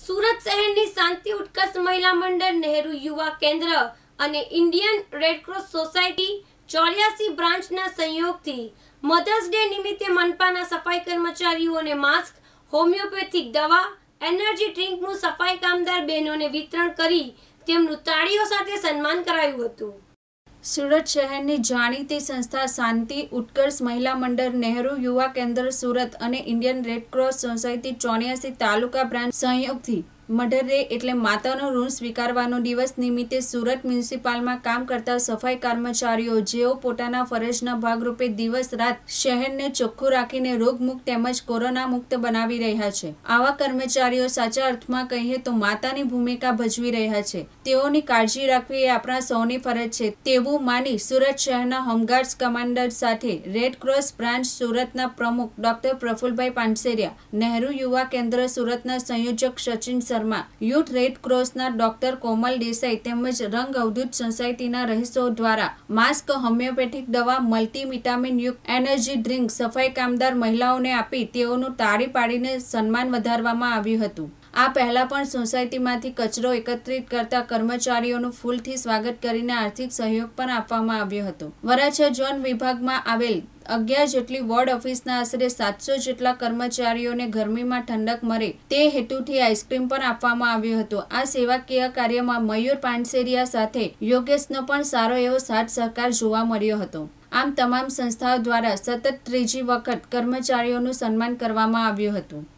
સુરત શહેરની શાંતિ ઉત્કર્ષ મહિલા મંડળ નહેરુ યુવા કેન્દ્ર અને ઇન્ડિયન રેડક્રોસ સોસાયટી ચોર્યાસી બ્રાન્ચના સંયોગથી મધર્સ ડે નિમિત્તે મનપાના સફાઈ કર્મચારીઓને માસ્ક, હોમિયોપેથિક દવા, એનર્જી ડ્રિંકનું સફાઈ કામદાર બહેનોને વિતરણ કરી તેમનું તાળીઓ સાથે સન્માન કરાયું હતું. સુરત શહેરની જાણીતી સંસ્થા શાંતિ ઉત્કર્ષ મહિલા મંડળ, નહેરુ યુવા કેન્દ્ર, સુરત અને Indian red cross society Choryasi taluka branch સંયોગથી mother day એટલે માતાનો ઋણ સ્વીકારવાનો દિવસ નિમિત્તે સુરત મ્યુનિસિપાલમાં કામ કરતા સફાઈ કર્મચારીઓ, જેઓ પોતાના ફરજના ભાગરૂપે દિવસ રાત શહેરને ચોખ્ખું રાખીને રોગમુક્ત તેમજ કોરોના મુક્ત બનાવી રહ્યા છે. આવા કર્મચારીઓ સાચા અર્થમાં કહીએ તો માતાની ભૂમિકા ભજવી રહ્યા છે. તેઓની કાળજી રાખવી એ આપણા સૌની ફરજ છે. તેવું માની સુરત શહેરના હોમગાર્ડ્સ કમાન્ડર સાથે રેડ ક્રોસ બ્રાન્ચ સુરતના પ્રમુખ ડોક્ટર પ્રફુલભાઈ પાનસેરિયા નહેરુ યુવા કેન્દ્ર સુરતના સંયોજક સચિન શર્મા યુથ રેડ ક્રોસના ડોક્ટર કોમલ દેસાઈ તેમજ રંગ અવધૂત સોસાયટીના રહીશો દ્વારા માસ્ક, હોમિયોપેથિક દવા, મલ્ટીવિટામિન યુક્ત એનર્જી ડ્રિંક સફાઈ કામદાર મહિલાઓને આપી તેઓનું તાળી પાડીને સન્માન વધારવામાં આવ્યું હતું. આ પહેલાં પણ સોસાયટીમાંથી કચરો એકત્રિત કરતા કર્મચારીઓનું ફૂલથી સ્વાગત કરીને આર્થિક સહયોગ પણ આપવામાં આવ્યો હતો. વરાછા ઝોન વિભાગમાં આવેલ અગિયાર જેટલી વોર્ડ ઓફિસના આશરે સાતસો જેટલા કર્મચારીઓને ગરમીમાં ઠંડક મળે તે હેતુથી આઈસ્ક્રીમ પણ આપવામાં આવ્યો હતો. આ સેવાકીય કાર્યમાં મયુર પાનસેરિયા સાથે યોગેશનો પણ સારો એવો સાથ સહકાર જોવા મળ્યો હતો. આમ તમામ સંસ્થાઓ દ્વારા સતત ત્રીજી વખત કર્મચારીઓનું સન્માન કરવામાં આવ્યું હતું.